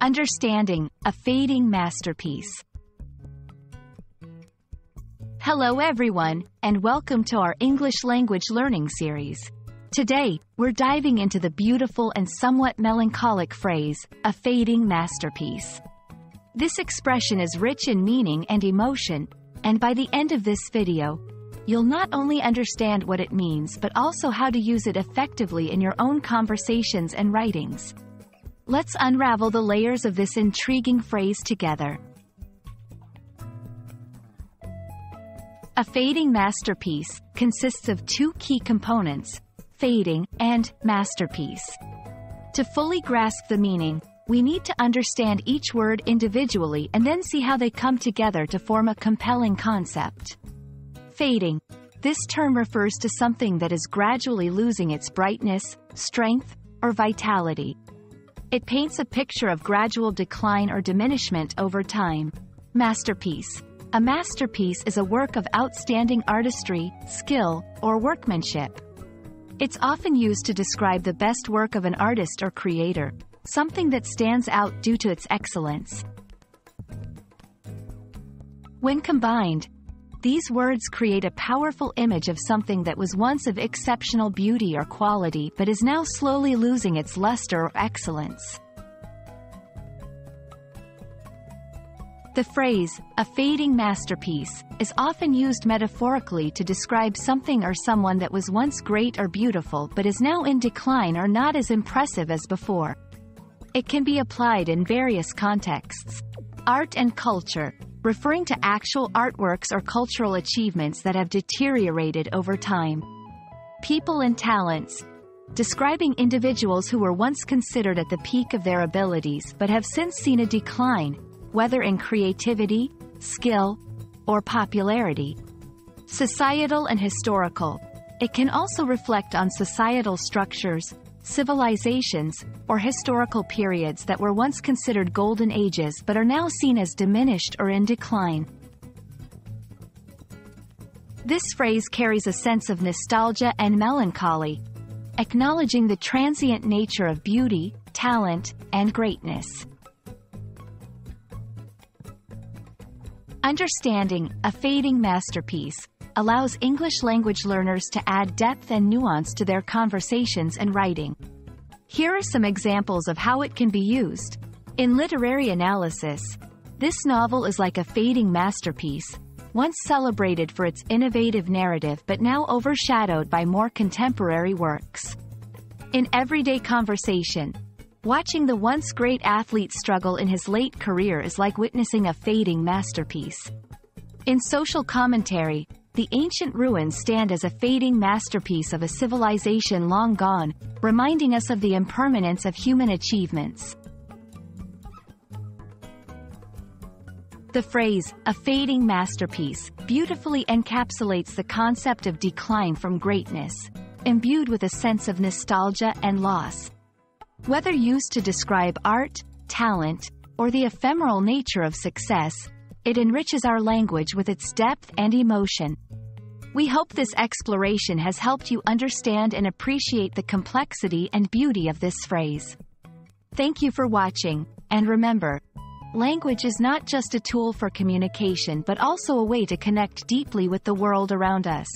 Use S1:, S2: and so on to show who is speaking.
S1: Understanding, a fading masterpiece. Hello everyone, and welcome to our English language learning series. Today, we're diving into the beautiful and somewhat melancholic phrase, a fading masterpiece. This expression is rich in meaning and emotion, and by the end of this video, you'll not only understand what it means but also how to use it effectively in your own conversations and writings. Let's unravel the layers of this intriguing phrase together. A fading masterpiece consists of two key components, fading and masterpiece. To fully grasp the meaning, we need to understand each word individually and then see how they come together to form a compelling concept. Fading. This term refers to something that is gradually losing its brightness, strength, or vitality. It paints a picture of gradual decline or diminishment over time. Masterpiece. A masterpiece is a work of outstanding artistry, skill, or workmanship. It's often used to describe the best work of an artist or creator, something that stands out due to its excellence. When combined, these words create a powerful image of something that was once of exceptional beauty or quality but is now slowly losing its luster or excellence. The phrase, a fading masterpiece, is often used metaphorically to describe something or someone that was once great or beautiful but is now in decline or not as impressive as before. It can be applied in various contexts. Art and culture, referring to actual artworks or cultural achievements that have deteriorated over time. People and talents, describing individuals who were once considered at the peak of their abilities but have since seen a decline, whether in creativity, skill, or popularity. Societal and historical. It can also reflect on societal structures, civilizations, or historical periods that were once considered golden ages but are now seen as diminished or in decline. This phrase carries a sense of nostalgia and melancholy, acknowledging the transient nature of beauty, talent, and greatness. Understanding, a fading masterpiece, allows English language learners to add depth and nuance to their conversations and writing. Here are some examples of how it can be used. In literary analysis, this novel is like a fading masterpiece, once celebrated for its innovative narrative but now overshadowed by more contemporary works. In everyday conversation, watching the once great athlete struggle in his late career is like witnessing a fading masterpiece. In social commentary, the ancient ruins stand as a fading masterpiece of a civilization long gone, reminding us of the impermanence of human achievements. The phrase, a fading masterpiece, beautifully encapsulates the concept of decline from greatness, imbued with a sense of nostalgia and loss. Whether used to describe art, talent, or the ephemeral nature of success, it enriches our language with its depth and emotion. We hope this exploration has helped you understand and appreciate the complexity and beauty of this phrase. Thank you for watching, and remember, language is not just a tool for communication but also a way to connect deeply with the world around us.